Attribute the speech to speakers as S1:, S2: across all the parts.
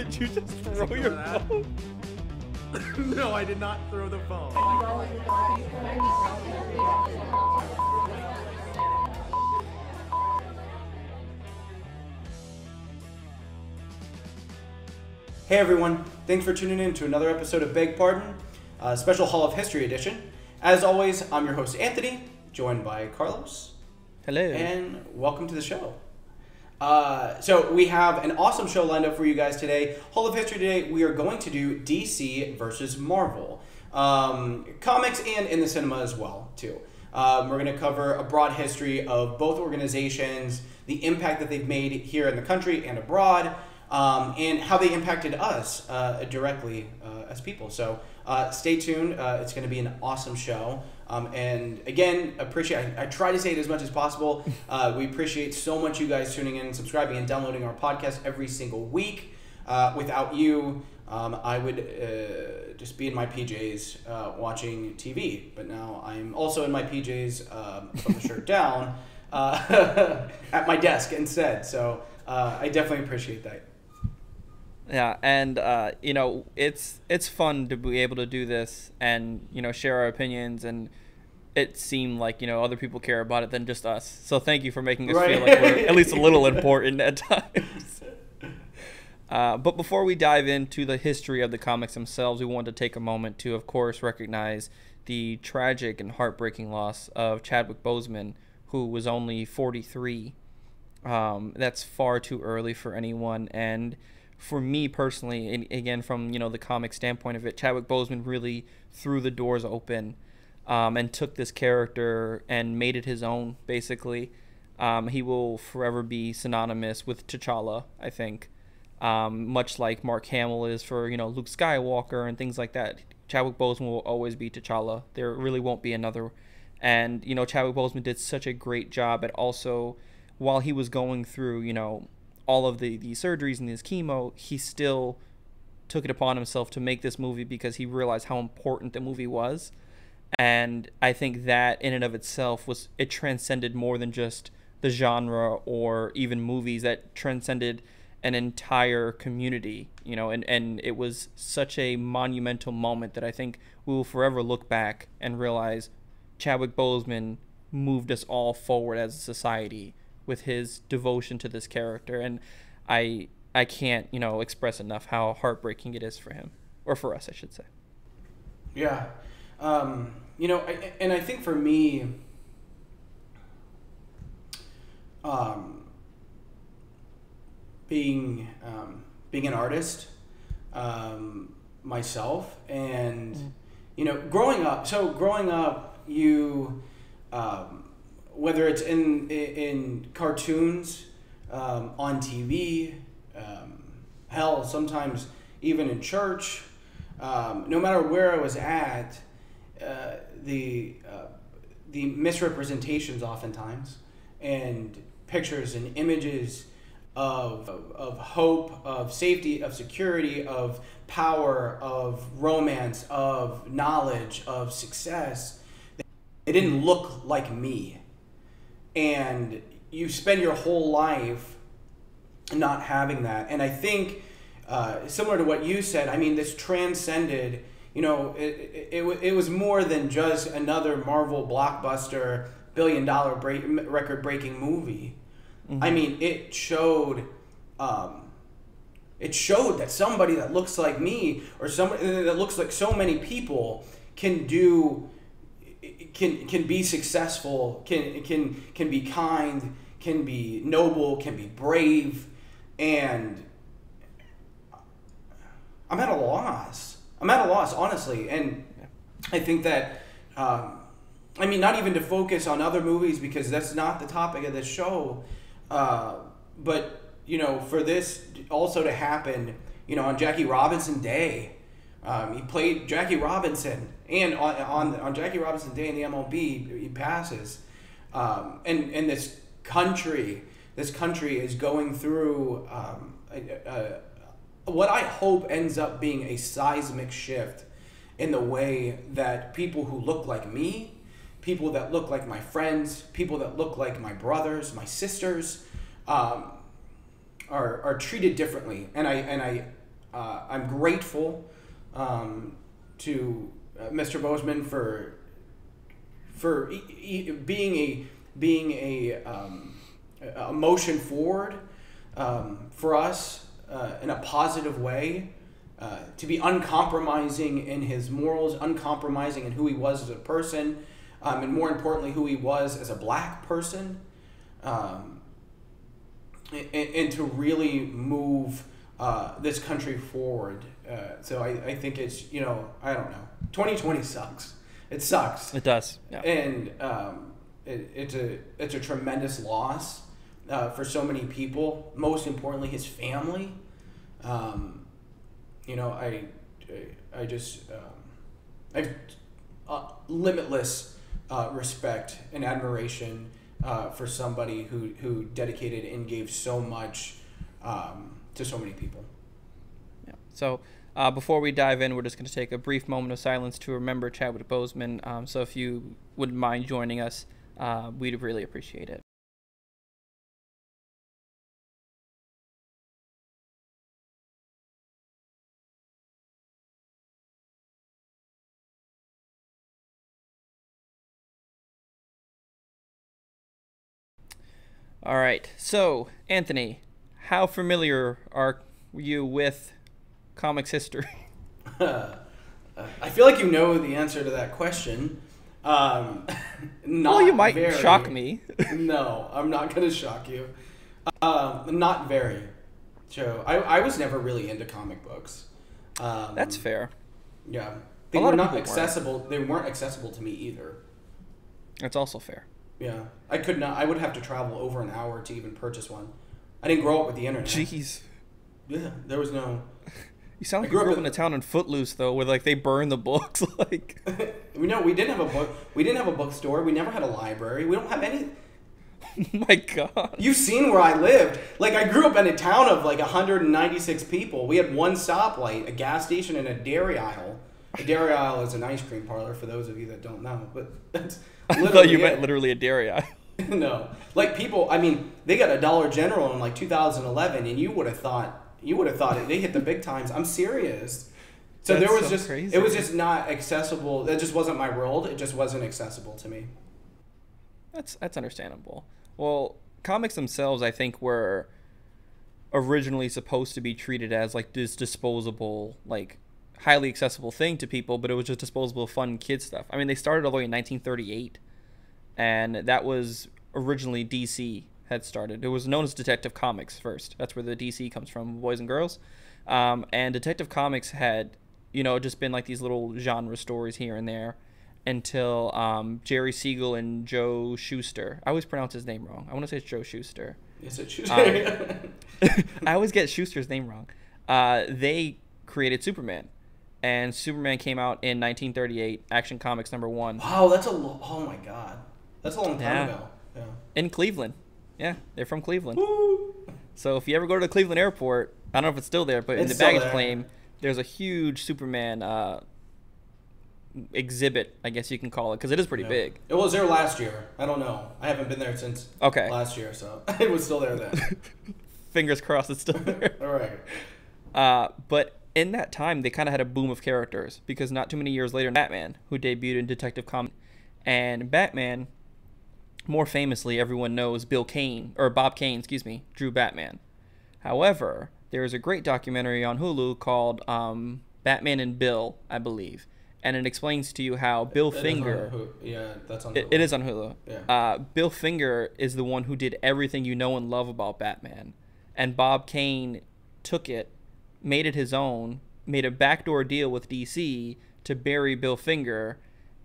S1: Did you just throw your phone?
S2: no, I did not throw the phone.
S3: Hey everyone, thanks for tuning in to another episode of Beg Pardon, uh, special Hall of History edition. As always, I'm your host Anthony, joined by Carlos,
S1: Hello.
S3: and welcome to the show. Uh, so we have an awesome show lined up for you guys today. Hall of History today, we are going to do DC versus Marvel, um, comics and in the cinema as well too. Um, we're going to cover a broad history of both organizations, the impact that they've made here in the country and abroad, um, and how they impacted us uh, directly uh, as people. So uh, stay tuned. Uh, it's going to be an awesome show. Um, and again, appreciate. I, I try to say it as much as possible. Uh, we appreciate so much you guys tuning in, subscribing, and downloading our podcast every single week. Uh, without you, um, I would uh, just be in my PJs uh, watching TV. But now I'm also in my PJs um, from the shirt down uh, at my desk instead. So uh, I definitely appreciate that.
S1: Yeah, and uh, you know, it's it's fun to be able to do this and you know share our opinions and it seemed like you know other people care about it than just us. So thank you for making us feel like we're at least a little important at times. Uh, but before we dive into the history of the comics themselves, we want to take a moment to, of course, recognize the tragic and heartbreaking loss of Chadwick Boseman, who was only 43. Um, that's far too early for anyone, and for me personally, and again from you know the comic standpoint of it, Chadwick Boseman really threw the doors open um, and took this character and made it his own. Basically, um, he will forever be synonymous with T'Challa. I think, um, much like Mark Hamill is for you know Luke Skywalker and things like that. Chadwick Boseman will always be T'Challa. There really won't be another. And you know Chadwick Boseman did such a great job at also while he was going through you know all of the, the surgeries and his chemo, he still took it upon himself to make this movie because he realized how important the movie was. And I think that in and of itself was it transcended more than just the genre or even movies that transcended an entire community, you know, and, and it was such a monumental moment that I think we will forever look back and realize Chadwick Boseman moved us all forward as a society with his devotion to this character and I I can't, you know, express enough how heartbreaking it is for him or for us, I should say.
S3: Yeah. Um, you know, I, and I think for me, um, being um, being an artist um, myself, and mm. you know, growing up. So growing up, you um, whether it's in in cartoons, um, on TV, um, hell, sometimes even in church. Um, no matter where I was at, uh, the uh, the misrepresentations oftentimes and pictures and images of, of, of hope, of safety, of security, of power, of romance, of knowledge, of success. They didn't look like me and you spend your whole life not having that. And I think, uh, similar to what you said, I mean, this transcended. You know, it, it, it, it was more than just another Marvel blockbuster, billion dollar break, record breaking movie. Mm-hmm. I mean, it showed. Um, it showed that somebody that looks like me or somebody that looks like so many people can do can can be successful, can can can be kind, can be noble, can be brave, and I'm at a loss. I'm at a loss, honestly, and I think that. Um, I mean, not even to focus on other movies because that's not the topic of this show. Uh, but you know, for this also to happen, you know, on Jackie Robinson Day, um, he played Jackie Robinson, and on, on on Jackie Robinson Day in the MLB, he passes. Um, and and this country, this country is going through um, a, a, what I hope ends up being a seismic shift in the way that people who look like me, people that look like my friends, people that look like my brothers, my sisters, um, are are treated differently. And I and I uh, I'm grateful um, to uh, Mr. Boseman for for e- e- being a being a, um, a motion forward um, for us uh, in a positive way. Uh, to be uncompromising in his morals, uncompromising in who he was as a person, um, and more importantly, who he was as a black person, um, and, and to really move uh, this country forward. Uh, so I, I think it's, you know, I don't know. 2020 sucks. It sucks.
S1: It does. Yeah.
S3: And um, it, it's, a, it's a tremendous loss uh, for so many people, most importantly, his family. Um, you know, I, I just, um, I've uh, limitless uh, respect and admiration uh, for somebody who, who dedicated and gave so much um, to so many people.
S1: Yeah. So uh, before we dive in, we're just going to take a brief moment of silence to remember Chadwick Boseman. Um, so if you wouldn't mind joining us, uh, we'd really appreciate it. All right. So, Anthony, how familiar are you with comics history?
S3: I feel like you know the answer to that question. Um, not
S1: well, you might
S3: very.
S1: shock me.
S3: no, I'm not going to shock you. Um, not very. Joe, I, I was never really into comic books. Um,
S1: That's fair.
S3: Yeah, they were not
S1: people weren't.
S3: accessible. They weren't accessible to me either.
S1: That's also fair.
S3: Yeah, I could not. I would have to travel over an hour to even purchase one. I didn't grow up with the internet.
S1: Jeez.
S3: Yeah, there was no.
S1: You sound like you grew up
S3: in-
S1: in a town in Footloose though, where like they burn the books. like,
S3: we know we didn't have a book. We didn't have a bookstore. We never had a library. We don't have any.
S1: oh my god.
S3: You've seen where I lived. Like I grew up in a town of like 196 people. We had one stoplight, a gas station, and a dairy aisle. A dairy aisle is an ice cream parlor for those of you that don't know. But that's
S1: I thought
S3: literally
S1: you
S3: it.
S1: meant literally a dairy aisle.
S3: no, like people. I mean, they got a Dollar General in like 2011, and you would have thought you would have thought it, they hit the big times. I'm serious. So
S1: That's
S3: there was
S1: so
S3: just
S1: crazy.
S3: it was just not accessible. That just wasn't my world. It just wasn't accessible to me.
S1: That's that's understandable. Well, comics themselves, I think, were originally supposed to be treated as like this disposable, like highly accessible thing to people, but it was just disposable, fun kid stuff. I mean, they started all the way in 1938, and that was originally DC had started. It was known as Detective Comics first. That's where the DC comes from, boys and girls. Um, and Detective Comics had, you know, just been like these little genre stories here and there until um, Jerry Siegel and Joe Shuster. I always pronounce his name wrong. I want to say it's Joe Shuster.
S3: Is it true?
S1: Um, I always get Shuster's name wrong. Uh, they created Superman, and Superman came out in 1938, Action Comics number one,
S3: wow, that's a lo- oh my god, that's a long time
S1: Yeah.
S3: ago. Yeah.
S1: in Cleveland. Yeah, they're from Cleveland.
S3: Woo.
S1: So if you ever go to the Cleveland airport, I don't know if it's still there, but in the baggage
S3: there.
S1: claim, there's a huge Superman uh, exhibit, I guess you can call it, because it is pretty
S3: Yeah.
S1: big.
S3: It was there last year. I don't know. I haven't been there since
S1: Okay.
S3: last year, so it was still there then.
S1: Fingers crossed it's still there.
S3: All right.
S1: Uh, but in that time, they kind of had a boom of characters because not too many years later, Batman, who debuted in Detective Comics, and Batman, more famously, everyone knows Bill Kane or Bob Kane, excuse me, drew Batman. However, there is a great documentary on Hulu called um, Batman and Bill, I believe, and it explains to you how Bill Finger.
S3: Hulu. Yeah, that's on.
S1: It,
S3: Hulu.
S1: it is on Hulu.
S3: Yeah.
S1: Uh, Bill Finger is the one who did everything you know and love about Batman, and Bob Kane took it, made it his own, made a backdoor deal with DC to bury Bill Finger,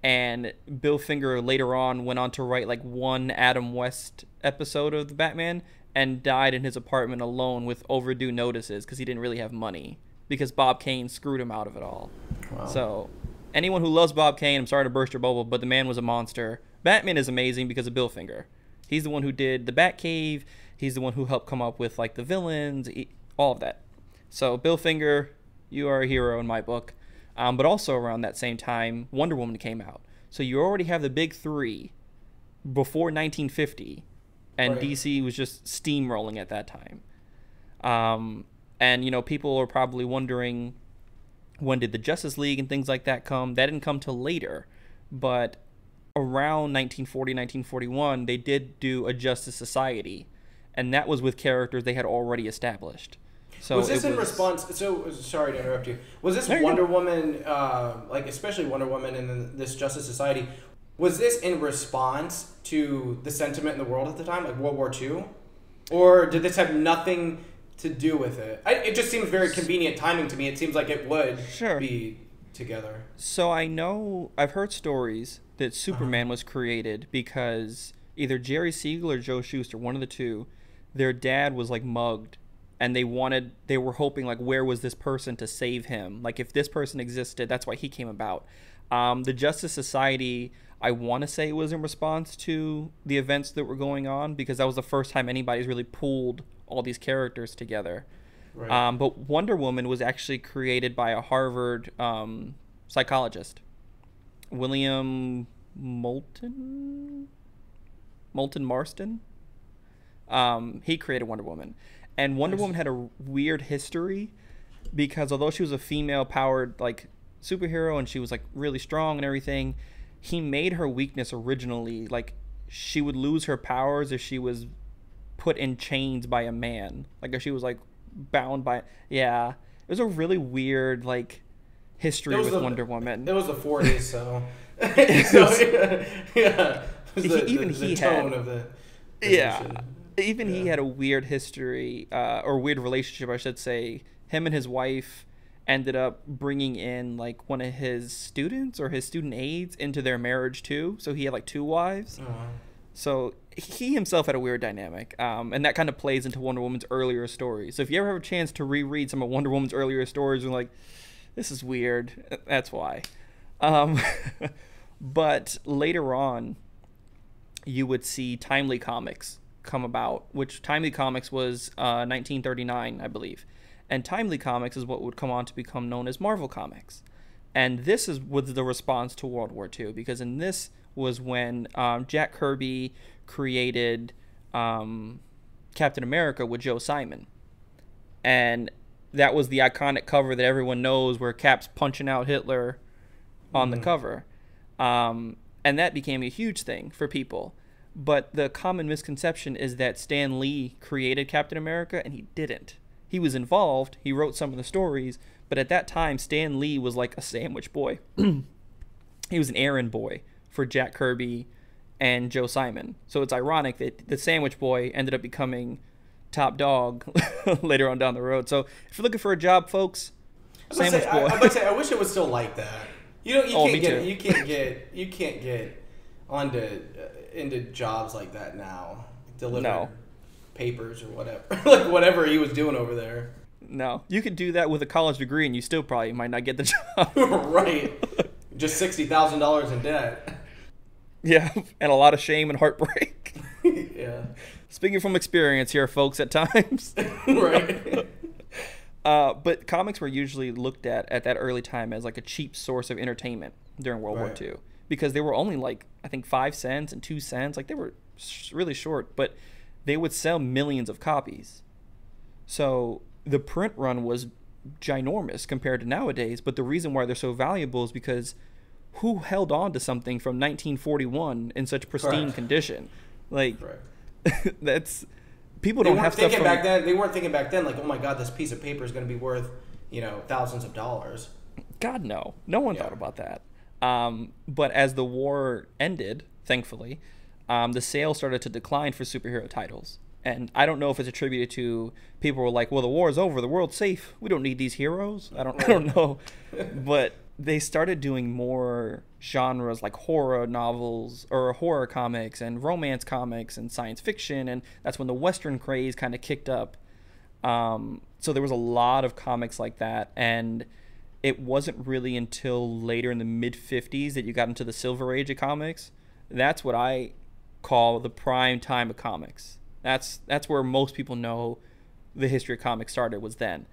S1: and Bill Finger later on went on to write like one Adam West episode of the Batman and died in his apartment alone with overdue notices because he didn't really have money because Bob Kane screwed him out of it all.
S3: Wow.
S1: So, anyone who loves Bob Kane, I'm sorry to burst your bubble, but the man was a monster. Batman is amazing because of Bill Finger. He's the one who did the Batcave. He's the one who helped come up with like the villains, all of that. So, Bill Finger, you are a hero in my book. Um, but also around that same time, Wonder Woman came out. So you already have the big three before 1950, and
S3: Right.
S1: DC was just steamrolling at that time. Um, And you know, people are probably wondering when did the Justice League and things like that come? That didn't come till later, but around 1940 1941 they did do a Justice Society, and that was with characters they had already established. So
S3: was this in
S1: was-
S3: response? So sorry to interrupt you. Was this
S1: No,
S3: Wonder Woman, uh, like especially Wonder Woman and then this Justice Society? Was this in response to the sentiment in the world at the time, like World War II, or did this have nothing to do with it? I, it just seems very convenient timing to me. It seems like it would
S1: Sure.
S3: be together.
S1: So I know I've heard stories that
S3: Uh-huh.
S1: Superman was created because either Jerry Siegel or Joe Shuster, one of the two, their dad was like mugged and they wanted they were hoping like where was this person to save him? Like if this person existed, that's why he came about. Um, the Justice Society, I want to say it was in response to the events that were going on because that was the first time anybody's really pulled all these characters together.
S3: Right.
S1: Um, but Wonder Woman was actually created by a Harvard um, psychologist, William Moulton. Moulton Marston. Um, he created Wonder Woman, and Wonder
S3: Nice.
S1: Woman had a weird history because although she was a female-powered like superhero and she was like really strong and everything, he made her weakness originally like she would lose her powers if she was put in chains by a man. Like if she was like bound by yeah. It was a really weird like history with Wonder Woman.
S3: It was the 40s, so. so yeah. The,
S1: even
S3: the, the
S1: he had-
S3: of the.
S1: yeah. Even he had a weird history uh, or weird relationship, I should say. Him and his wife ended up bringing in like one of his students or his student aides into their marriage too. So he had like two wives.
S3: Oh, wow.
S1: So he himself had a weird dynamic, um, and that kind of plays into Wonder Woman's earlier stories. So if you ever have a chance to reread some of Wonder Woman's earlier stories, and like, this is weird, that's why. Um, but later on, you would see Timely Comics come about, which Timely Comics was uh, 1939, I believe, and Timely Comics is what would come on to become known as Marvel Comics. And this is was the response to World War II because in this was when um, Jack Kirby created um, Captain America with Joe Simon, and that was the iconic cover that everyone knows where Cap's punching out Hitler on the cover, um, and that became a huge thing for people. But the common misconception is that Stan Lee created Captain America, and he didn't. He was involved. He wrote some of the stories, but at that time, Stan Lee was like a sandwich boy. he was an errand boy for Jack Kirby and Joe Simon. So it's ironic that the sandwich boy ended up becoming top dog later on down the road. So if you're looking for a job, folks,
S3: I was about to
S1: sandwich
S3: say,
S1: boy.
S3: I, to say, I wish it was still like that. You know, you
S1: Oh,
S3: can't get
S1: too.
S3: you can't get you can't get onto uh, into jobs like that now. delivering
S1: No.
S3: papers or whatever, like whatever he was doing over there.
S1: no, you could do that with a college degree, and you still probably might not get the job.
S3: right, just sixty thousand dollars in debt.
S1: yeah, and a lot of shame and heartbreak.
S3: yeah,
S1: Speaking from experience here, folks, at times.
S3: right.
S1: Uh, but comics were usually looked at at that early time as like a cheap source of entertainment during World
S3: Right.
S1: War II because they were only like I think five cents and two cents, like they were really short, but they would sell millions of copies. So the print run was ginormous compared to nowadays. But the reason why they're so valuable is because who held on to something from 1941 in such pristine condition? Like that's people
S3: They
S1: don't have stuff from,
S3: back then. They weren't thinking back then like, oh my god, this piece of paper is going to be worth you know thousands of dollars.
S1: God no, no one
S3: Yeah.
S1: thought about that. Um, but as the war ended, thankfully, um, the sales started to decline for superhero titles. And I don't know if it's attributed to people were like, "Well, the war's over, the world's safe. We don't need these heroes." I don't, I don't know, but they started doing more genres like horror novels or horror comics and romance comics and science fiction, and that's when the Western craze kind of kicked up. Um, so there was a lot of comics like that, and it wasn't really until later in the mid 50s that you got into the silver age of comics. That's what I call the prime time of comics. That's that's where most people know the history of comics started was then.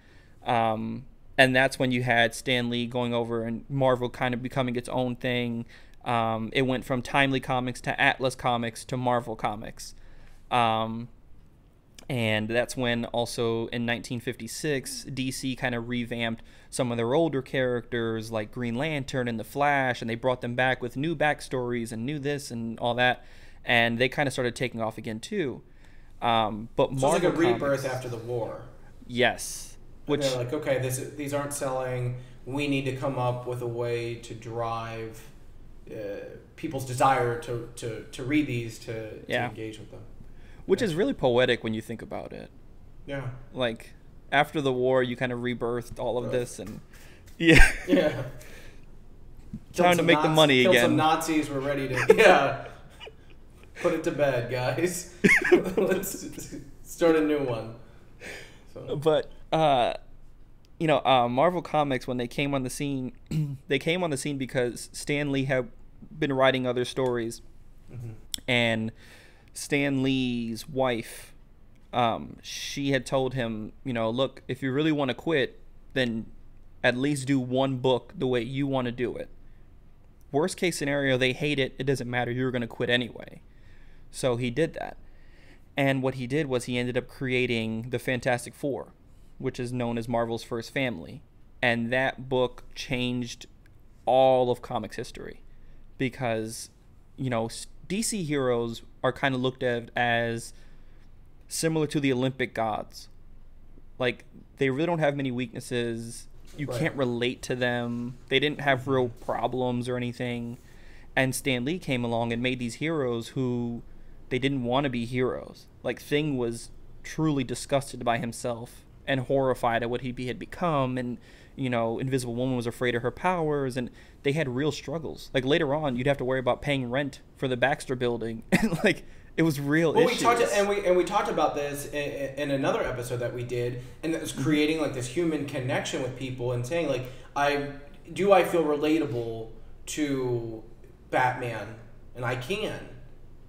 S1: Um, and that's when you had Stan Lee going over and Marvel kind of becoming its own thing. Um, it went from Timely Comics to Atlas Comics to Marvel Comics. Um, And that's when also in 1956, DC kind of revamped some of their older characters like Green Lantern and The Flash, and they brought them back with new backstories and new this and all that. And they kind of started taking off again too. Um, but
S3: So it's like a rebirth after the war.
S1: Yes.
S3: Which
S1: Which
S3: they're like, okay, this these aren't selling. We need to come up with a way to drive uh, people's desire to, to, to read these to,
S1: Yeah.
S3: to engage with them.
S1: Which is really poetic when you think about it.
S3: Yeah.
S1: Like after the war, you kind of rebirthed all of
S3: Right.
S1: this, and yeah,
S3: Yeah.
S1: time to
S3: some
S1: make the money
S3: killed
S1: again.
S3: Some Nazis were ready to yeah. Put it to bed, guys. Let's start a new one. So,
S1: but uh you know uh marvel comics when they came on the scene they came on the scene because stan lee had been writing other stories
S3: mhm.
S1: and stan lee's wife um she had told him you know look if you really want to quit then at least do one book the way you want to do it. Worst case scenario they hate it it doesn't matter you're going to quit anyway. So he did that. And what he did was he ended up creating the Fantastic Four, which is known as Marvel's first family. And that book changed all of comics history because, you know, DC heroes are kind of looked at as similar to the Olympic gods. Like, they really don't have many weaknesses. You
S3: Right.
S1: can't relate to them. They didn't have mm-hmm. real problems or anything. And Stan Lee came along and made these heroes who they didn't want to be heroes. Like Thing was truly disgusted by himself and horrified at what he had become and you know, Invisible Woman was afraid of her powers and they had real struggles. Like later on you'd have to worry about paying rent for the Baxter building and like it was real
S3: Well, we
S1: issues.
S3: talked and we and we talked about this in, in another episode that we did, and that was
S1: Mm-hmm.
S3: creating like this human connection with people and saying like, I do I feel relatable to Batman, and I can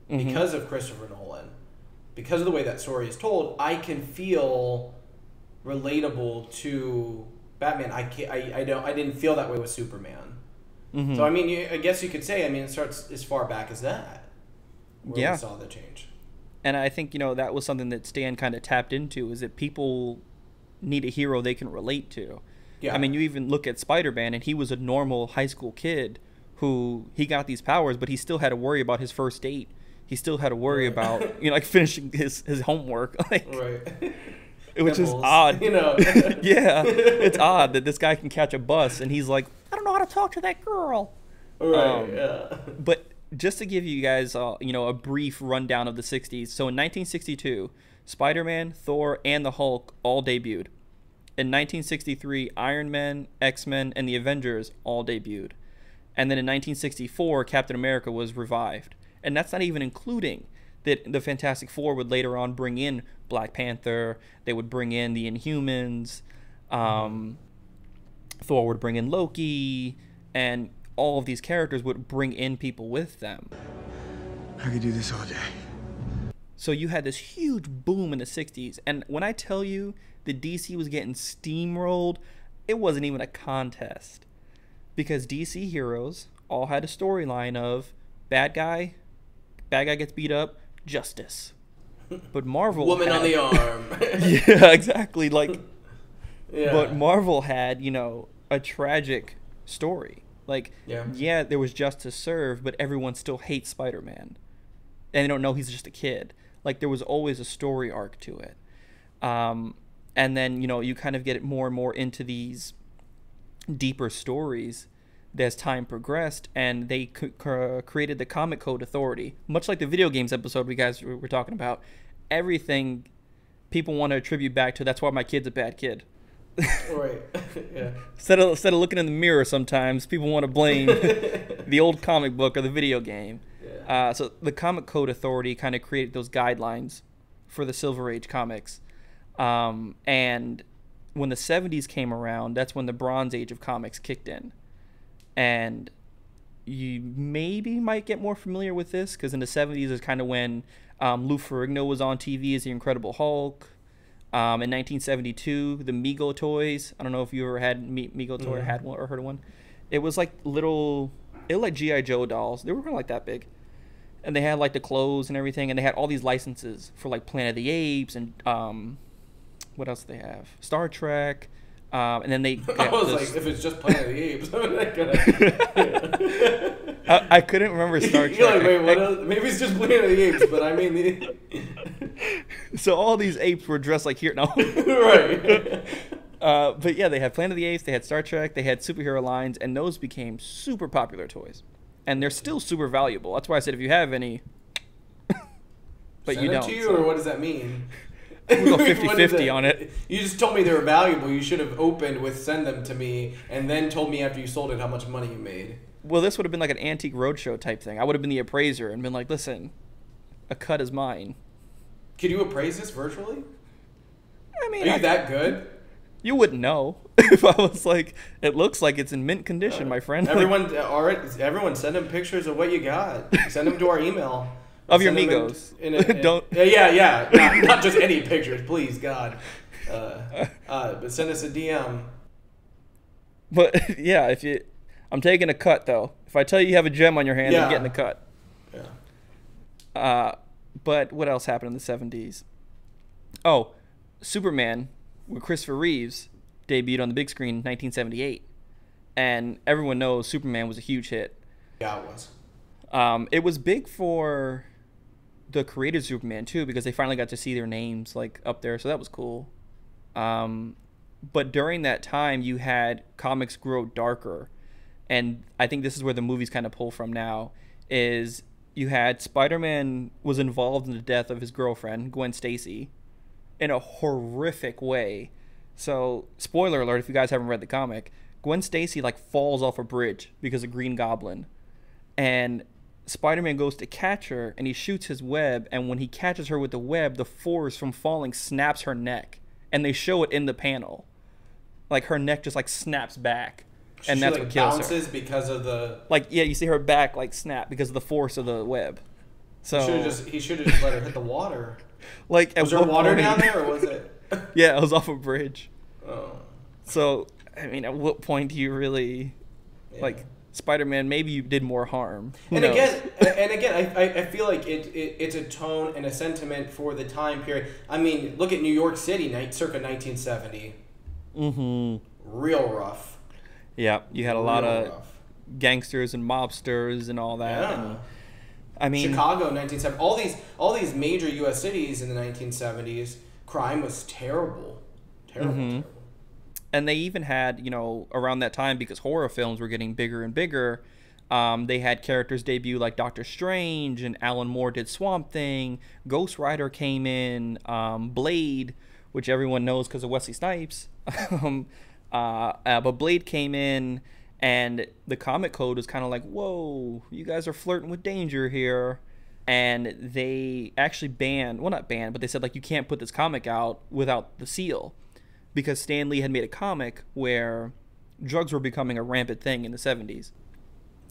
S1: Mhm.
S3: because of Christopher Nolan, because of the way that story is told. I can feel relatable to Batman. I can't. I, I don't I didn't feel that way with Superman.
S1: Mhm.
S3: So I mean, you, I guess you could say I mean it starts as far back as that. Where
S1: Yeah.
S3: we saw the change.
S1: and I think you know that was something that Stan kind of tapped into is that people need a hero they can relate to.
S3: Yeah.
S1: I mean, you even look at Spider-Man, and he was a normal high school kid who he got these powers, but he still had to worry about his first date. He still had to worry
S3: Right.
S1: about you know like finishing his his homework, like
S3: Right.
S1: which is odd.
S3: You know.
S1: yeah, it's odd that this guy can catch a bus and he's like, I don't know how to talk to that girl.
S3: Right.
S1: Um,
S3: yeah.
S1: But just to give you guys, uh, you know, a brief rundown of the '60s. So in 1962, Spider-Man, Thor, and the Hulk all debuted. In 1963, Iron Man, X-Men, and the Avengers all debuted. And then in 1964, Captain America was revived. And that's not even including that the Fantastic Four would later on bring in Black Panther. They would bring in the Inhumans. Um, Thor would bring in Loki, and all of these characters would bring in people with them.
S4: I could do this all day.
S1: So you had this huge boom in the 60s. And when I tell you that DC was getting steamrolled, it wasn't even a contest. Because DC heroes all had a storyline of bad guy, bad guy gets beat up, justice. But Marvel
S3: Woman on the arm.
S1: yeah, exactly. Like
S3: yeah.
S1: but Marvel had, you know, a tragic story. Like,
S3: Yeah.
S1: there was justice served, but everyone still hates Spider Man. And they don't know he's just a kid. Like, there was always a story arc to it. Um, and then, you know, you kind of get it more and more into these deeper stories as time progressed, and they c- cr- created the Comic Code Authority. Much like the video games episode we guys were were talking about, everything people want to attribute back to that's why my kid's a bad kid.
S3: right. yeah.
S1: Instead of, instead of looking in the mirror sometimes, people want to blame the old comic book or the video game.
S3: Yeah.
S1: Uh, so the Comic Code Authority kind of created those guidelines for the Silver Age comics. Um, and when the 70s came around, that's when the Bronze Age of comics kicked in. And you maybe might get more familiar with this because in the 70s is kind of when um, Lou Ferrigno was on TV as the Incredible Hulk. Um, in 1972, the Mego toys. I don't know if you ever had Me- Mego toy or
S3: Mhm.
S1: had one or heard of one. It was like little, it was like GI Joe dolls. They were kind of like that big, and they had like the clothes and everything, and they had all these licenses for like Planet of the Apes and um, what else do they have? Star Trek. Um, and then they.
S3: I was like, if it's just Planet of the Apes, I'm not gonna.
S1: I, I couldn't remember Star Trek.
S3: You're like, wait, what else? Maybe it's just Planet of the Apes, but I mean the.
S1: so all these apes were dressed like here. No.
S3: right.
S1: Uh, but yeah, they had Planet of the Apes, they had Star Trek, they had superhero lines, and those became super popular toys. And they're still super valuable. That's why I said if you have any, but
S3: Send
S1: you
S3: them
S1: don't.
S3: to you,
S1: so-
S3: or what does that mean?
S1: We'll go
S3: What is
S1: 50-50 on it.
S3: You just told me they were valuable. You should have opened with send them to me, and then told me after you sold it how much money you made.
S1: Well, this would have been like an antique roadshow type thing. I would have been the appraiser and been like, listen, a cut is mine.
S3: Could you appraise this virtually?
S1: I mean,
S3: Are you
S1: I-
S3: that good?
S1: you wouldn't know if I was like, it looks like it's in mint condition, uh, my friend.
S3: Everyone, uh, all right, everyone, send them pictures of what you got. Send them to our email.
S1: Of your
S3: them in-
S1: Megos.
S3: in a- in-
S1: Don't-
S3: Yeah, yeah, yeah. Not, not just any pictures, please, God. Uh, uh, but send us a DM.
S1: but yeah, if you, I'm taking a cut though. If I tell you you have a gem on your hand,
S3: Yeah.
S1: I'm getting a cut.
S3: Yeah.
S1: Uh, but what else happened in the 70s? Oh, Superman with Christopher Reeves debuted on the big screen in 1978. And everyone knows Superman was a huge hit.
S3: Yeah, it was.
S1: Um, it was big for the created Superman too because they finally got to see their names like up there, so that was cool. Um, but during that time, you had comics grow darker, and I think this is where the movies kind of pull from now. Is you had Spider-Man was involved in the death of his girlfriend Gwen Stacy, in a horrific way. So, spoiler alert if you guys haven't read the comic, Gwen Stacy like falls off a bridge because of Green Goblin and Spider-Man goes to catch her and he shoots his web and when he catches her with the web the force from falling snaps her neck and they show it in the panel like her neck just like snaps back and
S3: she,
S1: that's
S3: like,
S1: what kills
S3: bounces
S1: her
S3: because of the.
S1: like yeah you see her back like snap because of the force of the web so
S3: Should have just. He should have just let her hit the water.
S1: like at
S3: Was there water
S1: point-
S3: down there, or was it?
S1: yeah it was off a bridge
S3: oh.
S1: so i mean at what point do you really like
S3: Yeah.
S1: Spider-man maybe you did more harm Who
S3: and
S1: knows?
S3: again, and again, I, I, I feel like it, it it's a tone and a sentiment for the time period. I mean, look at New York City, night circa 1970.
S1: mm-hmm
S3: Real rough.
S1: yeah you had a lot of
S3: rough.
S1: gangsters and mobsters and all that.
S3: Yeah.
S1: And, I mean,
S3: Chicago, 1970. All these all these major U.S. cities in the 1970s, crime was terrible, terrible.
S1: Mhm.
S3: terrible.
S1: And they even had, you know, around that time because horror films were getting bigger and bigger. Um, they had characters debut like Doctor Strange and Alan Moore did Swamp Thing. Ghost Rider came in. Um, Blade, which everyone knows because of Wesley Snipes. um, uh, uh, but Blade came in, and the comic code was kind of like, "Whoa, you guys are flirting with danger here." And they actually banned, well, not banned, but they said like you can't put this comic out without the seal because Stan Lee had made a comic where drugs were becoming a rampant thing in the 70s.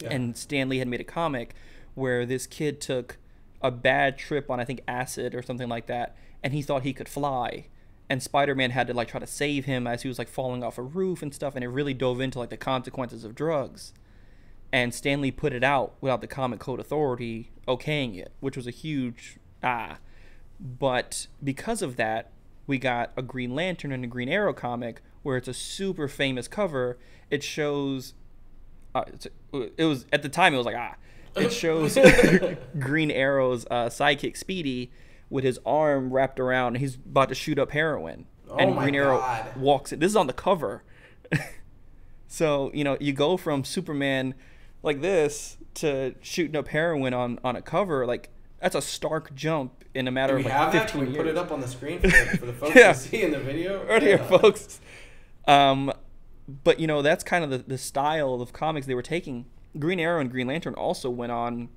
S3: Yeah.
S1: And Stan Lee had made a comic where this kid took a bad trip on, I think, acid or something like that, and he thought he could fly. And Spider Man had to like try to save him as he was like falling off a roof and stuff, and it really dove into like the consequences of drugs. And Stan Lee put it out without the Comic Code Authority okaying it, which was a huge ah. But because of that, we got a Green Lantern and a Green Arrow comic where it's a super famous cover. It shows. Uh, it was at the time it was like ah. It shows Green Arrow's uh, sidekick Speedy with his arm wrapped around. And he's about to shoot up heroin,
S3: Oh
S1: and Green Arrow walks. in. This is on the cover. so you know you go from Superman like this to shooting up heroin on on a cover like that's a stark jump in a matter of like
S3: have that?
S1: 15
S3: Can we
S1: years
S3: put it up on the screen for the, for the folks
S1: Yeah.
S3: to see in the video?
S1: right here,
S3: Yeah.
S1: folks. Um, but you know that's kind of the, the style of comics they were taking. Green Arrow and Green Lantern also went on.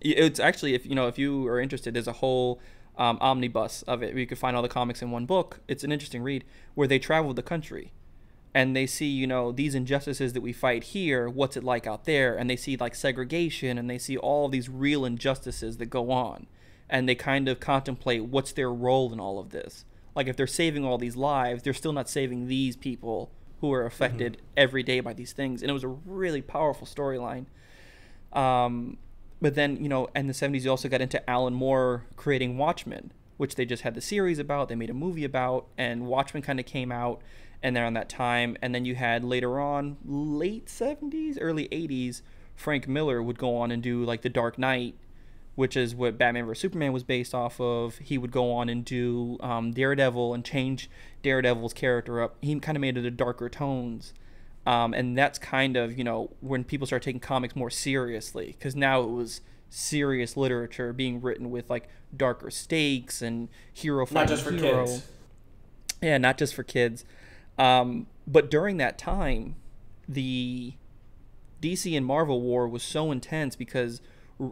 S1: It's actually if you know if you are interested, there's a whole um, omnibus of it where you can find all the comics in one book. It's an interesting read where they traveled the country, and they see you know these injustices that we fight here. What's it like out there? And they see like segregation, and they see all these real injustices that go on, and they kind of contemplate what's their role in all of this. Like if they're saving all these lives they're still not saving these people who are affected every day by these things. And it was a really powerful storyline. Um, but then you know in the 70s you also got into alan moore creating watchmen which they just had the series about they made a movie about and watchmen kind of came out and they're on that time and then you had later on late 70s early 80s frank miller would go on and do like the dark knight which is what batman vs superman was based off of he would go on and do um, daredevil and change daredevil's character up he kind of made it a darker tones um, and that's kind of you know when people start taking comics more seriously because now it was serious literature being written with like darker stakes and hero
S3: Not just for
S1: hero.
S3: kids.
S1: Yeah, not just for kids. Um, but during that time, the DC and Marvel war was so intense because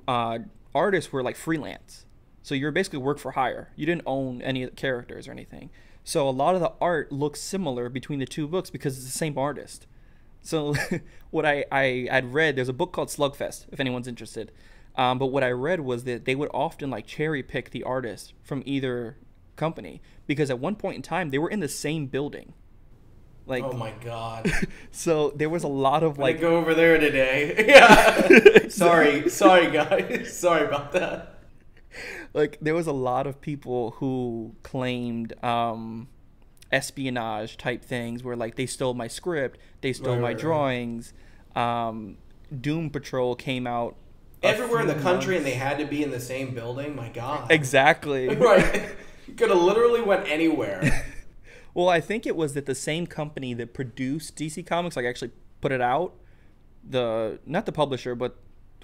S1: uh, artists were like freelance. So you were basically work for hire. You didn't own any of the characters or anything. So a lot of the art looks similar between the two books because it's the same artist. So what I, I I'd read, there's a book called Slugfest, if anyone's interested. Um, but what I read was that they would often like cherry pick the artist from either company because at one point in time they were in the same building. Like
S3: Oh my god.
S1: so there was a lot of
S3: Like go over there today. yeah. sorry, sorry guys. Sorry about that.
S1: like there was a lot of people who claimed um espionage type things where like they stole my script, they stole
S3: Right,
S1: my
S3: right, right.
S1: drawings. Um Doom Patrol came out
S3: Everywhere in the country and they had to be in the same building. My god.
S1: Exactly.
S3: right. You could have literally went anywhere.
S1: Well, I think it was that the same company that produced DC Comics, like actually put it out, the not the publisher, but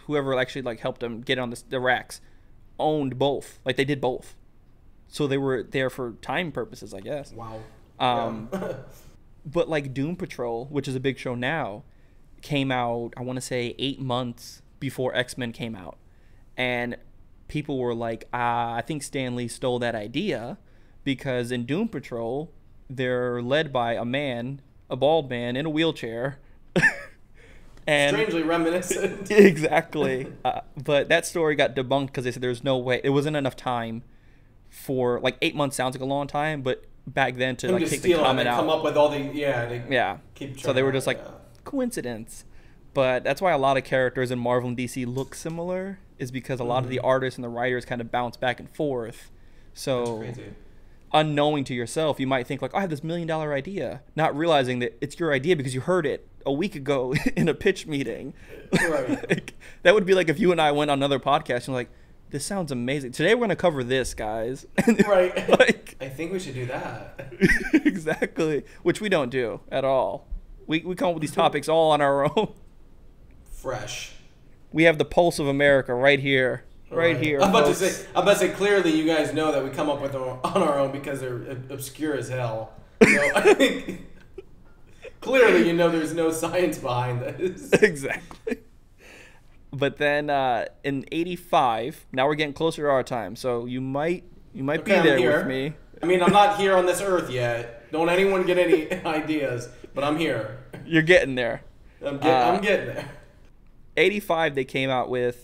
S1: whoever actually like helped them get on the, the racks, owned both. Like they did both, so they were there for time purposes, I guess.
S3: Wow.
S1: Um,
S3: Yeah.
S1: But like Doom Patrol, which is a big show now, came out I want to say eight months before X Men came out, and people were like, ah, I think Stan Lee stole that idea because in Doom Patrol they're led by a man, a bald man in a wheelchair, and
S3: Strangely reminiscent.
S1: exactly. Uh, but that story got debunked because they said there's no way it wasn't enough time for like eight months sounds like a long time, but back then to
S3: Him
S1: like
S3: to
S1: take the comment
S3: and
S1: out.
S3: come up with all the yeah.
S1: Yeah. So they were just like coincidence. But that's why a lot of characters in Marvel and DC look similar, is because a lot of the artists and the writers kind of bounce back and forth. So
S3: That's crazy.
S1: Unknowing to yourself, you might think like, oh, "I have this million dollar idea," not realizing that it's your idea because you heard it a week ago in a pitch meeting.
S3: Right.
S1: Like, that would be like if you and I went on another podcast and like, "This sounds amazing. Today we're gonna cover this, guys."
S3: Right.
S1: like
S3: I think we should do that.
S1: exactly, which we don't do at all. We we come up with these topics all on our own.
S3: Fresh.
S1: We have the pulse of America right here, right, here.
S3: I'm about to say. I'm about to say. Clearly, you guys know that we come up with them on our own because they're obscure as hell. So I think clearly, you know, there's no science behind this.
S1: exactly. But then uh, in '85, now we're getting closer to our time, so you might you might
S3: Okay,
S1: be there with me.
S3: I mean, I'm not here on this earth yet. Don't anyone get any ideas, but I'm here.
S1: You're getting there.
S3: I'm, get,
S1: Uh,
S3: I'm getting there.
S1: 85 they came out with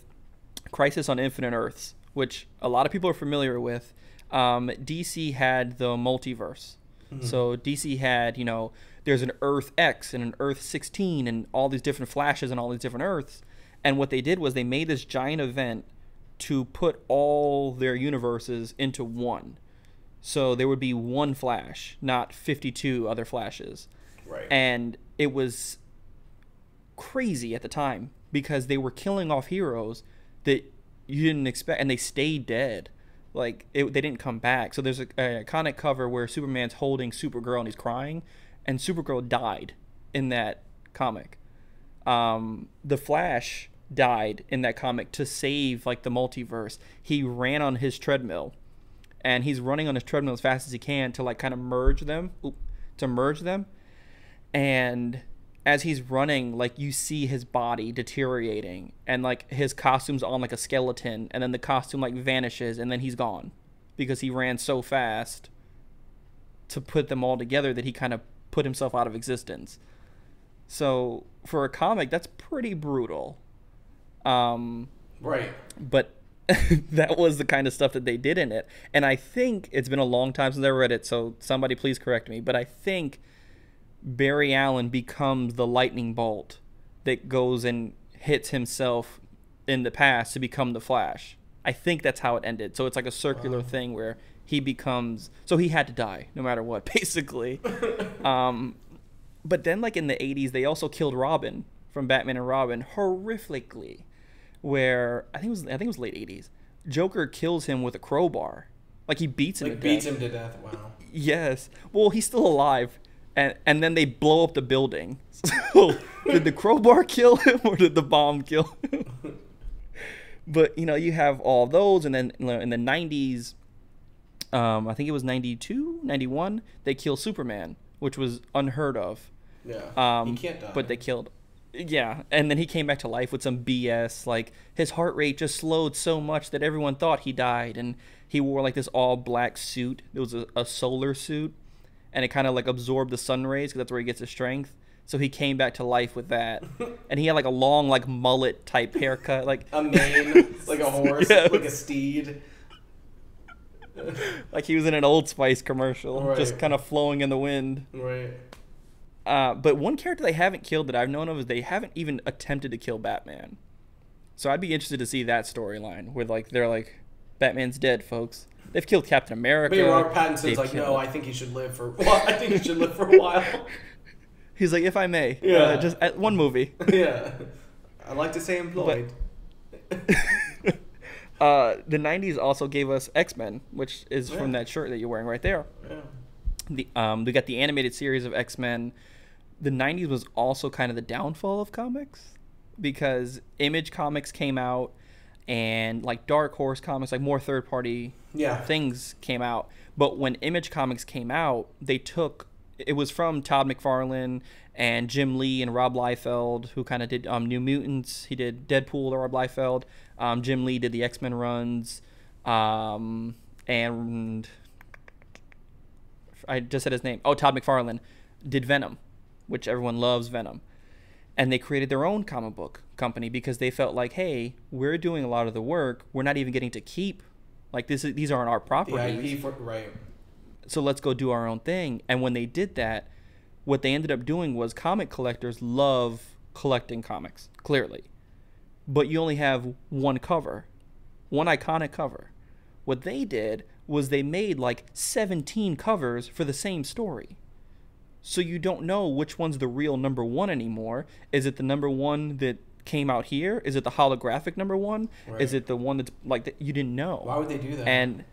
S1: crisis on infinite earths which a lot of people are familiar with. Um, dc had the multiverse. So dc had you know there's an earth x and an earth 16 and all these different flashes and all these different earths. And what they did was they made this giant event to put all their universes into one. So there would be one flash not 52 other flashes.
S3: Right.
S1: and it was crazy at the time because they were killing off heroes that you didn't expect and they stayed dead. Like it, they didn't come back. So there's a, a iconic cover where superman's holding supergirl and he's crying and supergirl died in that comic. Um, the flash died in that comic to save like the multiverse. He ran on his treadmill and he's running on his treadmill as fast as he can to like kind of merge them to merge them. And as he's running like you see his body deteriorating and like his costume's on like a skeleton and then the costume like vanishes and then he's gone because he ran so fast to put them all together that he kind of put himself out of existence so for a comic that's pretty brutal um
S3: right.
S1: but that was the kind of stuff that they did in it. And I think it's been a long time since I read it, so somebody please correct me. But I think Barry Allen becomes the lightning bolt that goes and hits himself in the past to become the Flash. I think that's how it ended. So it's like a circular thing where he becomes so he had to die no matter what basically. um but then like in the 80s they also killed Robin from Batman and Robin horrifically where I think it was I think it was late 80s. Joker kills him with a crowbar. Like he beats him
S3: Like
S1: to
S3: beats
S1: death.
S3: him to death. Wow.
S1: Yes. Well, he's still alive. And and then they blow up the building. So did the crowbar kill him or did the bomb kill him? but you know, you have all those and then you know, in the 90s um I think it was 92, 91, they kill Superman, which was unheard of.
S3: Yeah.
S1: Um,
S3: he can't die.
S1: But they killed. Yeah, and then he came back to life with some BS. Like his heart rate just slowed so much that everyone thought he died, and he wore like this all black suit. It was a, a solar suit, and it kind of like absorbed the sun rays because that's where he gets his strength. So he came back to life with that, and he had like a long like mullet type haircut, like
S3: a mane, like a horse,
S1: Yeah.
S3: like a steed.
S1: like he was in an Old Spice commercial, just kind of flowing in the wind.
S3: Right.
S1: Uh, but one character they haven't killed that I've known of is they haven't even attempted to kill Batman. So I'd be interested to see that storyline where like they're like, Batman's dead, folks. They've killed Captain America.
S3: But yeah, Robert Pattinson's
S1: They've
S3: like, no, I think he should live for. Well, I think he should live for a while.
S1: He's like, if I may,
S3: Yeah.
S1: uh, just at one movie.
S3: yeah. I like to say employed.
S1: uh, the '90s also gave us X Men, which is from that shirt that you're wearing right there.
S3: yeah.
S1: the um we got the animated series of X-Men. The 90s was also kind of the downfall of comics because Image Comics came out and like Dark Horse Comics, like more third party
S3: Yeah.
S1: things came out. But when Image Comics came out, they took it was from Todd McFarlane and Jim Lee and Rob Liefeld, who kind of did um, New Mutants. He did Deadpool, Rob Liefeld. Um, Jim Lee did the X Men runs, um, and I just said his name. Oh, Todd McFarlane did Venom, which everyone loves Venom. And they created their own comic book company because they felt like, hey, we're doing a lot of the work. We're not even getting to keep like this. Is, these aren't our.
S3: IP for right.
S1: So let's go do our own thing. And when they did that, what they ended up doing was comic collectors love collecting comics, clearly. But you only have one cover, one iconic cover. What they did was they made like 17 covers for the same story. So you don't know which one's the real number one anymore. Is it the number one that came out here? Is it the holographic number one? Is it the one that's like that you didn't know?
S3: Why would they do that?
S1: and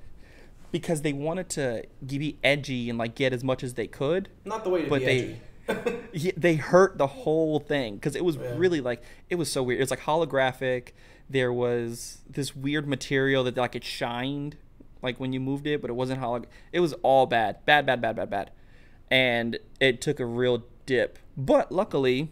S1: because they wanted to be edgy and like get as much as they could
S3: not the way to
S1: but
S3: be
S1: they-
S3: edgy.
S1: yeah, they hurt the whole thing because it was
S3: Yeah.
S1: really like it was so weird it was like holographic there was this weird material that like it shined like when you moved it but it wasn't holog it was all bad bad bad bad bad bad and it took a real dip but luckily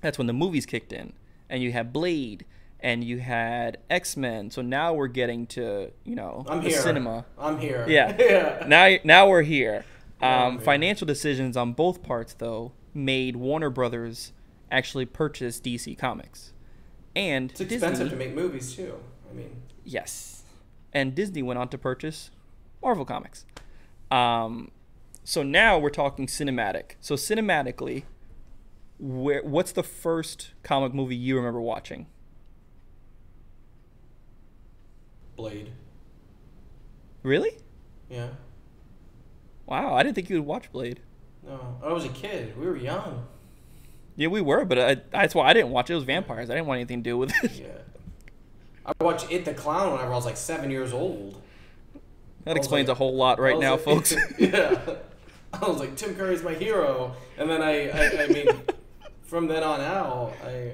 S1: that's when the movies kicked in and you had blade and you had x-men so now we're getting to you know
S3: I'm
S1: the
S3: here.
S1: cinema
S3: I'm here.
S1: yeah.
S3: yeah.
S1: Now, now we're here. Um,
S3: man.
S1: financial decisions on both parts, though, made Warner Brothers actually purchase DC Comics, and
S3: It's expensive
S1: Disney.
S3: to make movies too. I mean,
S1: Yes, and Disney went on to purchase Marvel Comics. Um, so now we're talking cinematic. So cinematically, where what's the first comic movie you remember watching?
S3: Blade.
S1: Really?
S3: Yeah.
S1: Wow, I didn't think you would watch Blade.
S3: No, I was a kid. We were young.
S1: Yeah, we were, but I, that's why I didn't watch it. It was vampires. I didn't want anything to do with it.
S3: Yeah. I watched It the Clown whenever I was like seven years old.
S1: That explains
S3: like-
S1: a whole lot right now,
S3: like-
S1: folks.
S3: yeah. I was like, Tim Curry's my hero, and then I, I, I mean, from then on out, I,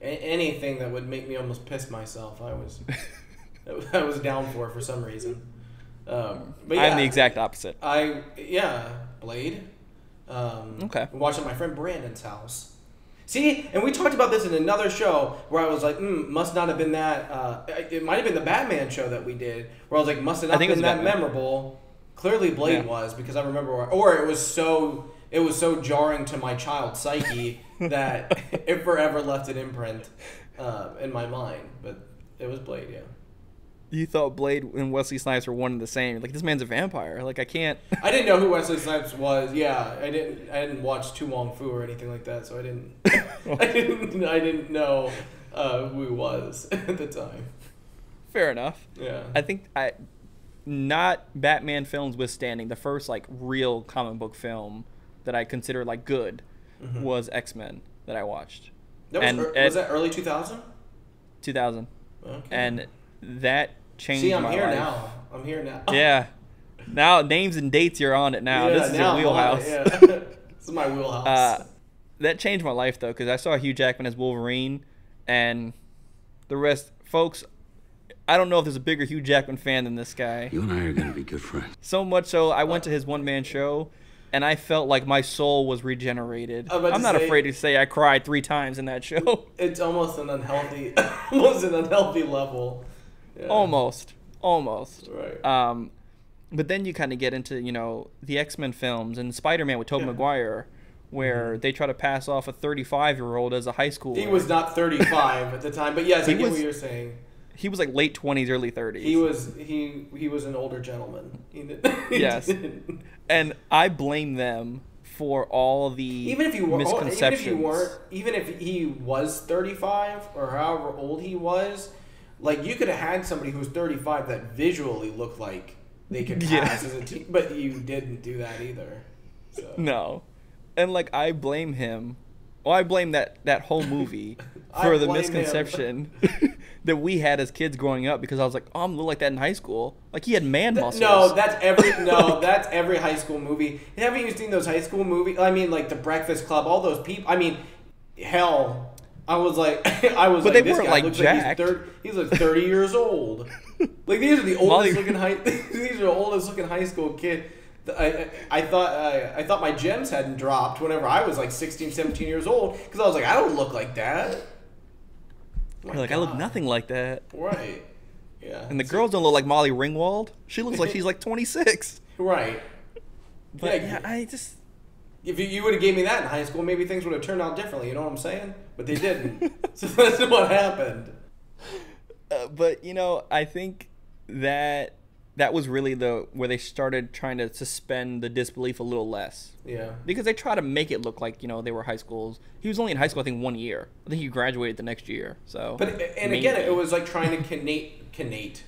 S3: a- anything that would make me almost piss myself, I was, I was down for for some reason. Um, but yeah,
S1: I'm the exact opposite.
S3: I yeah, Blade. Um,
S1: Okay.
S3: Watching my friend Brandon's house. See, and we talked about this in another show where I was like, mm, must not have been that. Uh, it might have been the Batman show that we did, where I was like, must have
S1: I
S3: not been that
S1: Batman.
S3: memorable. Clearly, Blade
S1: Yeah.
S3: was because I remember, where, or it was so it was so jarring to my child psyche that it forever left an imprint uh, in my mind. But it was Blade, yeah.
S1: you thought Blade and Wesley Snipes were one and the same. Like this man's a vampire. Like I can't.
S3: I didn't know who Wesley Snipes was. Yeah, I didn't. I didn't watch To Wong Foo or anything like that, so I didn't. I didn't. I didn't know uh, who he was at the time.
S1: Fair enough.
S3: Yeah.
S1: I think I, not Batman films withstanding, the first like real comic book film that I consider like good was X Men that I watched.
S3: that was,
S1: and Ed-
S3: was that early 2000?
S1: 2000,
S3: Okay.
S1: and that changed
S3: See, I'm here
S1: life.
S3: now. I'm here now.
S1: Yeah. Now names and dates you're on it now.
S3: Yeah,
S1: this is
S3: now
S1: your wheelhouse.
S3: it, yeah. this is my wheelhouse.
S1: Uh, that changed my life though, because I saw Hugh Jackman as Wolverine, and the rest, folks. I don't know if there's a bigger Hugh Jackman fan than this guy.
S4: You and I are gonna be good friends.
S1: So much so, I went to his one man show, and I felt like my soul was regenerated.
S3: I was about
S1: I'm not
S3: say-
S1: afraid to say I cried three times in that show.
S3: it's almost an unhealthy, almost an unhealthy level. Yeah.
S1: almost, almost.
S3: Right.
S1: Um, but then you kind of get into you know the X Men films and Spider Man with Tobey
S3: Yeah. Mm-hmm.
S1: Maguire, where they try to pass off a 35 year old as a high schooler.
S3: he was not 35 at the time, but yes, I get
S1: was-
S3: what you're saying.
S1: He was like late 20s, early 30s.
S3: He was he he was an older gentleman. He did, he
S1: Yes. and I blame them for all the
S3: even if you were, oh, even
S1: misconceptions.
S3: if you weren't, even if he was 35 or however old he was, like you could have had somebody who was 35 that visually looked like they could
S1: Yeah.
S3: as a teen, but you didn't do that either. So.
S1: No. And like I blame him. Well, I blame that that whole movie
S3: I
S1: for the misconception that we had as kids growing up because I was like, "Oh, I'm like that in high school." Like he had man muscles.
S3: No, that's every no, that's every high school movie. Haven't you seen those high school movies? I mean, like The Breakfast Club, all those people. I mean, hell, I was like, I was
S1: But
S3: like,
S1: they
S3: this
S1: weren't,
S3: guy
S1: like,
S3: looks
S1: jacked.
S3: like he's thirty. He's like thirty years old. Like these are the
S1: Molly-
S3: oldest looking high. these are the oldest looking high school kid. I, I, I thought I, I thought my gems hadn't dropped whenever I was like 16, 17 years old because I was like I don't look like that.
S1: Like I look nothing like that.
S3: Right. Yeah.
S1: And the girls don't look like Molly Ringwald. She looks like she's like 26.
S3: right.
S1: But
S3: Yeah,
S1: yeah, I just
S3: If you, you would have gave me that in high school, maybe things would have turned out differently. You know what I'm saying? But they didn't. so that's what happened.
S1: Uh, but you know, I think that that was really the where they started trying to suspend the disbelief a little less
S3: Yeah.
S1: because they try to make it look like you know they were high schools. He was only in high school, I think, one year. I think he graduated the next year. So,
S3: But and again, it was like trying to connate, connate,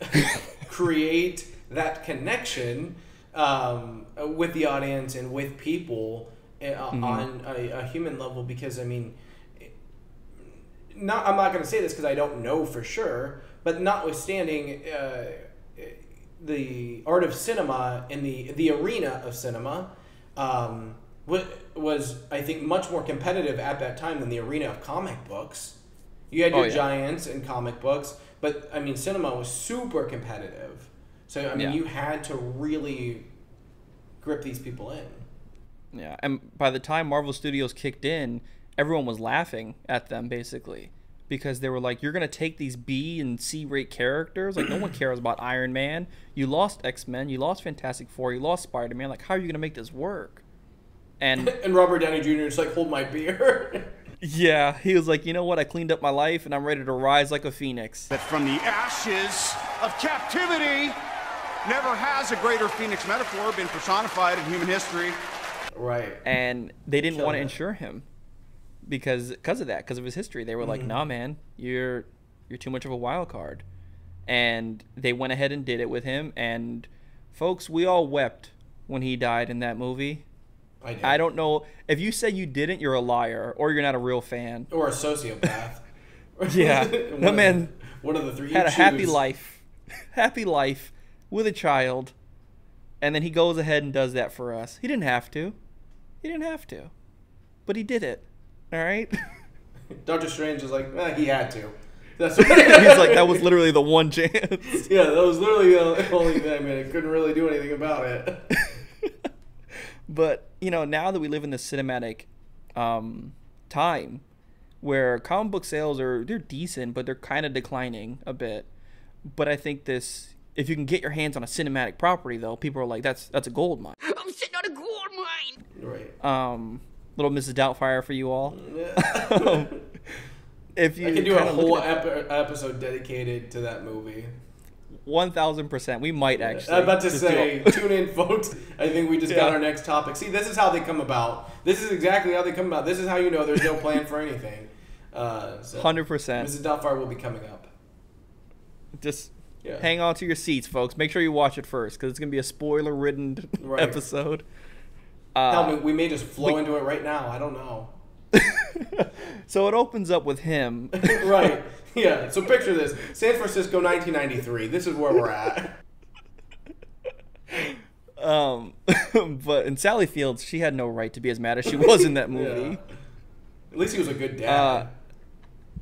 S3: create that connection um, with the audience and with people uh, on a, a human level. Because I mean, not I'm not going to say this because I don't know for sure, but notwithstanding. Uh, the art of cinema in the the arena of cinema um, wa- was I think much more competitive at that time than the arena of comic books. You had
S1: Oh,
S3: your
S1: yeah.
S3: giants in comic books, but I mean cinema was super competitive. So I mean
S1: Yeah.
S3: you had to really grip these people in.
S1: Yeah, and by the time Marvel Studios kicked in, everyone was laughing at them basically because they were like, "You're gonna take these B and C rate characters? Like, no one cares about Iron Man. You lost X Men. You lost Fantastic Four. You lost Spider Man. Like, how are you gonna make this work?" And
S3: And Robert Downey Jr. is like, hold my beer.
S1: yeah, he was like, "You know what? I cleaned up my life, and I'm ready to rise like a phoenix."
S5: that from the ashes of captivity never has a greater phoenix metaphor been personified in human history.
S3: right.
S1: and they didn't want to
S3: Killing it.
S1: insure him because because of that because of his history. They were like mm-hmm. nah man you're you're too much of a wild card. And they went ahead and did it with him. And folks we all wept when he died in that movie.
S3: I, did.
S1: i don't know. If you say you didn't you're a liar or you're not a real fan.
S3: Or a sociopath.
S1: Yeah.
S3: One
S1: That
S3: of-
S1: man
S3: One of the three.
S1: had a happy life. Happy life with a child. And then he goes ahead and does that for us. He didn't have to. He didn't have to. But he did it all right
S3: Doctor Strange is like, eh, he had to. That's what
S1: He's like, that was literally the one chance.
S3: Yeah, that was literally the only thing. I mean, I couldn't really do anything about it.
S1: but you know, now that we live in the cinematic um, time, where comic book sales are they're decent, but they're kind of declining a bit. But I think this, if you can get your hands on a cinematic property, though, people are like, that's that's a gold mine.
S6: I'm sitting on a gold mine.
S3: Right.
S1: Um, little Mrs. Doubtfire for you all.
S3: Yeah.
S1: If you
S3: I could do a whole
S1: at-
S3: ep- episode dedicated to that movie.
S1: one thousand percent. We might actually.
S3: I'm about to say,
S1: a-
S3: tune in, folks. I think we just got our next topic. See, this is how they come about. This is exactly how they come about. This is how you know there's no plan for anything. Uh, so,
S1: Hundred percent.
S3: Mrs. Doubtfire will be coming up.
S1: Just
S3: Yeah.
S1: hang on to your seats, folks. Make sure you watch it first because it's gonna be a spoiler-ridden
S3: Right.
S1: episode. Uh,
S3: Hell, we, may just flow
S1: we-
S3: into it right now. I don't know.
S1: so it opens up with him.
S3: right. Yeah. So picture this: San Francisco, 1993. This is where we're at.
S1: um, but in Sally Fields, she had no right to be as mad as she was in that movie.
S3: Yeah. At least he was a good dad.
S1: Uh,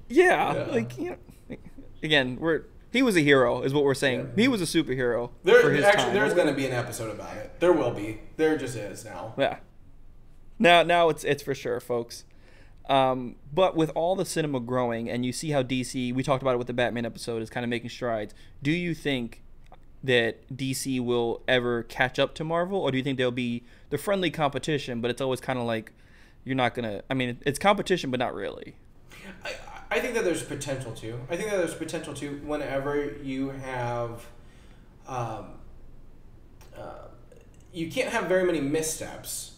S1: Yeah,
S3: Yeah.
S1: like you know, again, we're he was a hero, is what we're saying. He was a superhero
S3: there,
S1: for his
S3: actually,
S1: time.
S3: there's going to be an episode about it. There will be. There just is now.
S1: Yeah. Now, now it's it's for sure, folks. Um, but with all the cinema growing, and you see how DC, we talked about it with the Batman episode, is kind of making strides. Do you think that DC will ever catch up to Marvel, or do you think there'll be the friendly competition? But it's always kind of like you're not gonna. I mean, it's competition, but not really.
S3: I, think that there's potential to. I think that there's potential to whenever you have. Um, uh, you can't have very many missteps.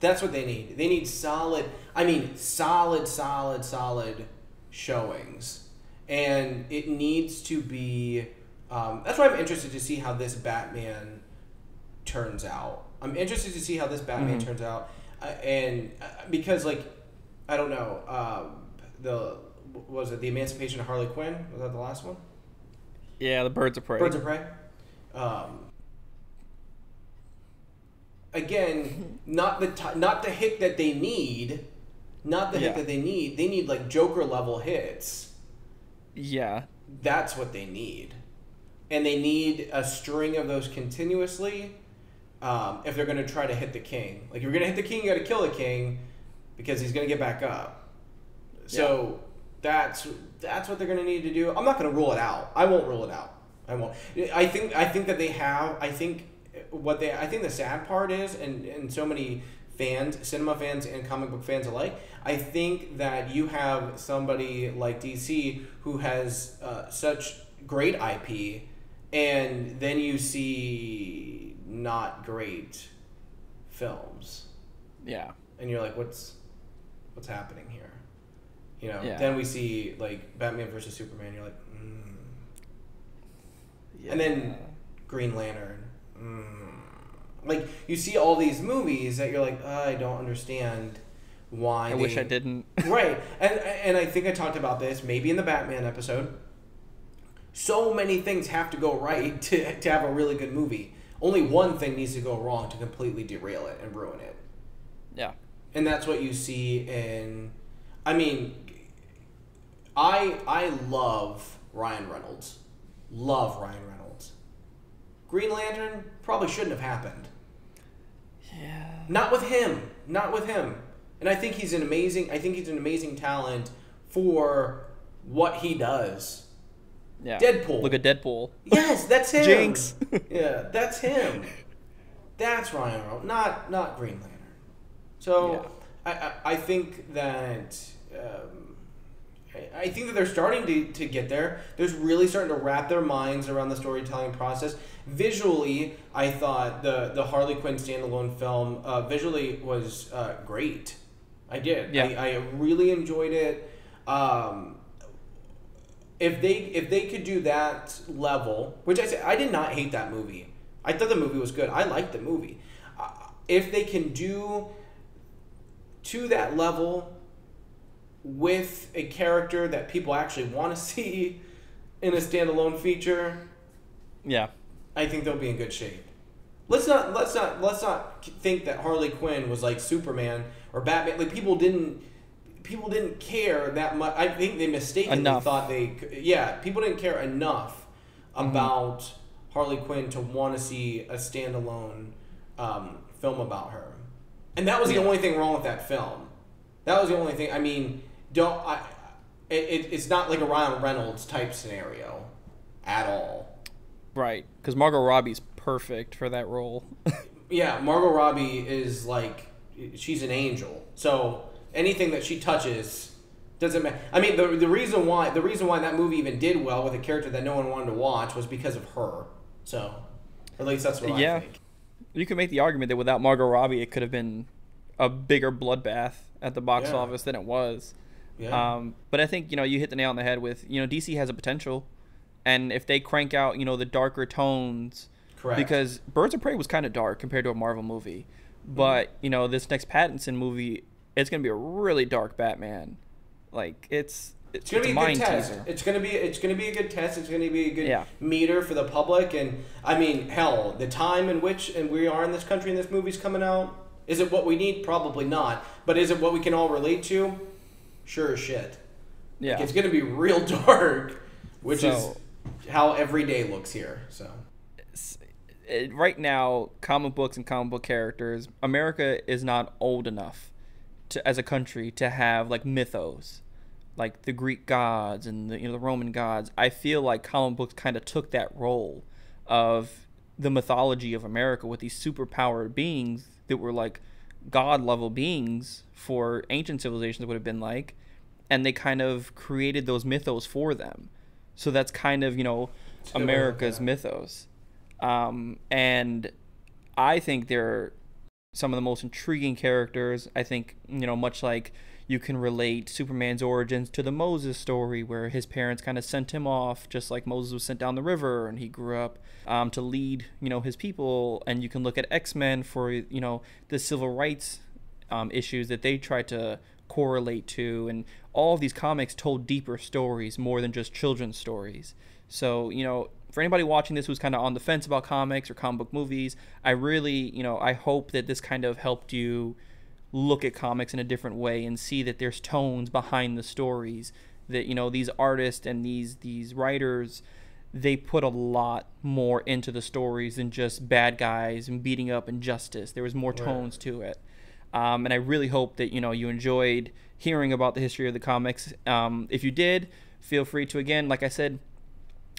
S3: That's what they need. They need solid. I mean, solid, solid, solid showings, and it needs to be. Um, that's why I'm interested to see how this Batman turns out. I'm interested to see how this Batman turns out, uh, and uh, because like, I don't know, um, the was it the Emancipation of Harley Quinn? Was that the last one?
S1: Yeah, the Birds of Prey.
S3: Birds of Prey. Um, again, not the t- not the hit that they need, not the
S1: Yeah.
S3: hit that they need. They need like Joker level hits.
S1: yeah,
S3: That's what they need, and they need a string of those continuously. Um, if they're going to try to hit the king, like if you're going to hit the king, you got to kill the king, because he's going to get back up. So that's that's what they're going to need to do. I'm not going to rule it out. I won't rule it out. I won't. I think I think that they have. I think what they. I think the sad part is, and and so many fans, cinema fans and comic book fans alike. I think that you have somebody like DC who has uh, such great IP, and then you see not great films
S1: yeah,
S3: and you're like, what's what's happening here? You know.
S1: Yeah.
S3: Then we see like Batman versus Superman. You're like, mm. and then Green Lantern. Mm. Like you see all these movies that you're like, I don't understand why.
S1: I wish
S3: they-
S1: I didn't.
S3: right, and and I think I talked about this maybe in the Batman episode. So many things have to go right to, to have a really good movie. Only one thing needs to go wrong to completely derail it and ruin it
S1: yeah,
S3: and that's what you see in i mean i i love ryan reynolds. Love ryan reynolds. Green lantern probably shouldn't have happened.
S1: Yeah,
S3: not with him. Not with him. And i think he's an amazing i think he's an amazing talent for what he does.
S1: Yeah.
S3: Deadpool.
S1: Look at Deadpool.
S3: yes that's him.
S1: Jinx.
S3: yeah that's him. That's ryan reynolds not not green lantern. So I, I, I think that um, I, think that they're starting to, to get there. They're really starting to wrap their minds around the storytelling process. Visually, I thought the the Harley Quinn standalone film uh, visually was uh, great. I did.
S1: Yeah.
S3: I, I really enjoyed it. Um, if they if they could do that level, which I said I did not hate that movie. I thought the movie was good. I liked the movie. Uh, if they can do to that level with a character that people actually want to see in a standalone feature,
S1: Yeah,
S3: I think they'll be in good shape. Let's not let's not let's not think that Harley Quinn was like Superman or Batman. Like people didn't people didn't care that much. I think they mistakenly
S1: Enough.
S3: thought they yeah people didn't care enough about Harley Quinn to want to see a standalone um, film about her, and that was the
S1: Yeah.
S3: only thing wrong with that film. That was the only thing. I mean, don't I? It, it, it's not like a Ryan Reynolds type scenario at all.
S1: right. Because Margot Robbie's perfect for that role.
S3: Yeah, Margot Robbie is like she's an angel. So anything that she touches Doesn't matter. I mean, the, the reason why the reason why that movie even did well with a character that no one wanted to watch was because of her. So, at least that's what
S1: Yeah.
S3: I think.
S1: You could make the argument that without Margot Robbie, it could have been a bigger bloodbath at the box
S3: Yeah.
S1: office than it was.
S3: Yeah.
S1: Um, but I think you know you hit the nail on the head with you know DC has a potential, and if they crank out you know the darker tones,
S3: Correct.
S1: because Birds of Prey was kind of dark compared to a Marvel movie,
S3: Mm-hmm.
S1: but you know this next Pattinson movie, it's gonna be a really dark Batman, like it's
S3: It's
S1: it's,
S3: gonna
S1: it's
S3: be
S1: a
S3: good test. It's gonna be it's gonna be a good test. It's gonna be a good
S1: Yeah.
S3: meter for the public. And I mean, hell, the time in which and we are in this country and this movie's coming out. Is it what we need? Probably not. But is it what we can all relate to? Sure as shit.
S1: Yeah,
S3: It's gonna be real dark, which
S1: So-
S3: is how every day looks here. So
S1: it, right now, comic books and comic book characters, America is not old enough to, as a country, to have like mythos, like the Greek gods and the, you know the Roman gods. I feel like comic books kind of took that role of the mythology of America with these superpowered beings that were like god level beings for ancient civilizations would have been like, and they kind of created those mythos for them. So that's kind of you know
S3: good way to look
S1: America's mythos, um, and I think they're some of the most intriguing characters. I think, you know, much like you can relate Superman's origins to the Moses story, where his parents kind of sent him off, just like Moses was sent down the river and he grew up um, to lead, you know, his people. And you can look at X Men for, you know, the civil rights um, issues that they try to correlate to. And all of these comics told deeper stories more than just children's stories. So, you know, for anybody watching this who's kind of on the fence about comics or comic book movies, I really, you know, I hope that this kind of helped you look at comics in a different way and see that there's tones behind the stories that you know these artists and these these writers they put a lot more into the stories than just bad guys and beating up injustice. There was more tones to it. Um, and i really hope that you know you enjoyed hearing about the history of the comics. Um, if you did feel free to again like i said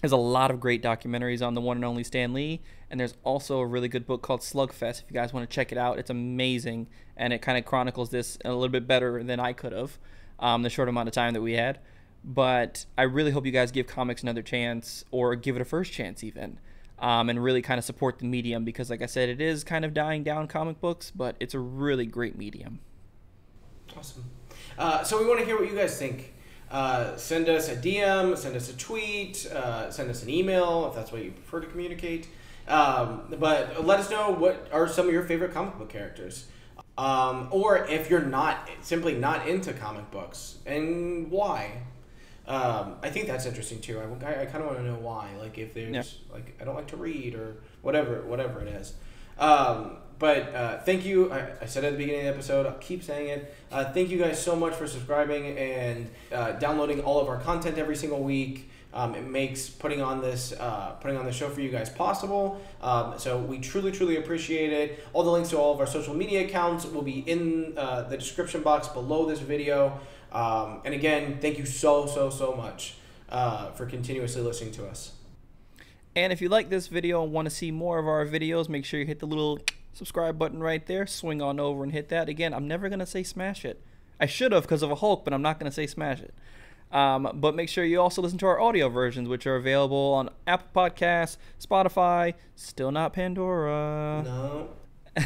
S1: there's a lot of great documentaries on the one and only Stan Lee, and there's also a really good book called Slugfest. If you guys want to check it out, it's amazing, and it kind of chronicles this a little bit better than I could have, um, the short amount of time that we had. But I really hope you guys give comics another chance, or give it a first chance even, um, and really kind of support the medium because, like I said, it is kind of dying down comic books, but it's a really great medium.
S3: Awesome. Uh, so we want to hear what you guys think. Uh, send us a DM, send us a tweet, uh, send us an email if that's what you prefer to communicate. Um, but let us know what are some of your favorite comic book characters. Um, or if you're not simply not into comic books and why. Um, I think that's interesting too. I, I, I kind of want to know why. Like if there's
S1: Yeah.
S3: like I don't like to read or whatever whatever it is. Um, but uh, thank you. I, I said at the beginning of the episode. I'll keep saying it. Uh, thank you guys so much for subscribing and uh, downloading all of our content every single week. Um, it makes putting on this uh, putting on the show for you guys possible. Um, so we truly truly appreciate it. All the links to all of our social media accounts will be in uh, the description box below this video. Um, and again, thank you so so so much uh, for continuously listening to us.
S1: And if you like this video and want to see more of our videos, make sure you hit the little subscribe button right there. Swing on over and hit that. Again, I'm never going to say smash it. I should have because of a Hulk, but I'm not going to say smash it. Um, but make sure you also listen to our audio versions, which are available on Apple Podcasts, Spotify, still not Pandora,
S3: No.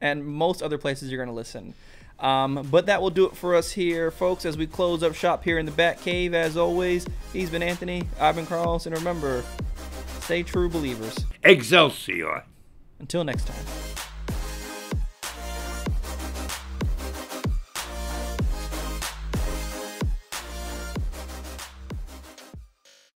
S1: and most other places you're going to listen. Um, but that will do it for us here, folks, as we close up shop here in the Bat Cave. As always, he's been Anthony, I've been Carlos, and remember, stay true believers.
S7: Excelsior!
S1: Until next time.